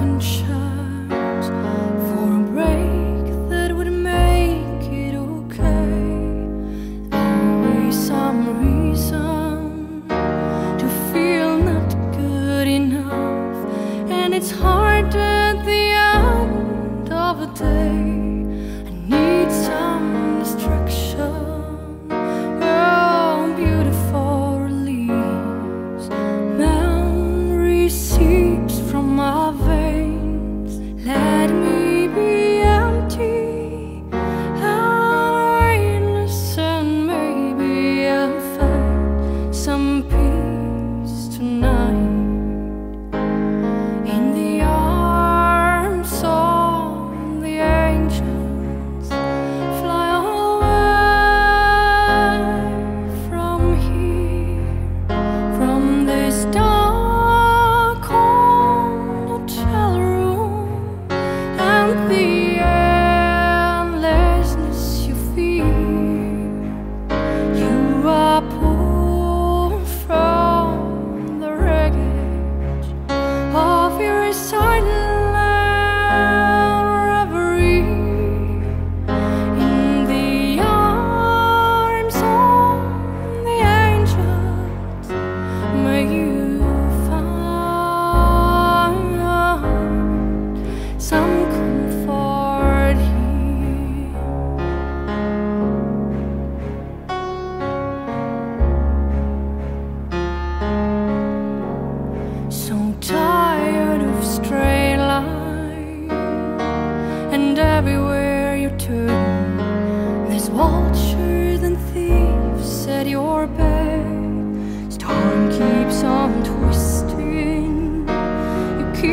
the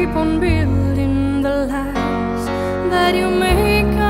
keep on building the lies that you make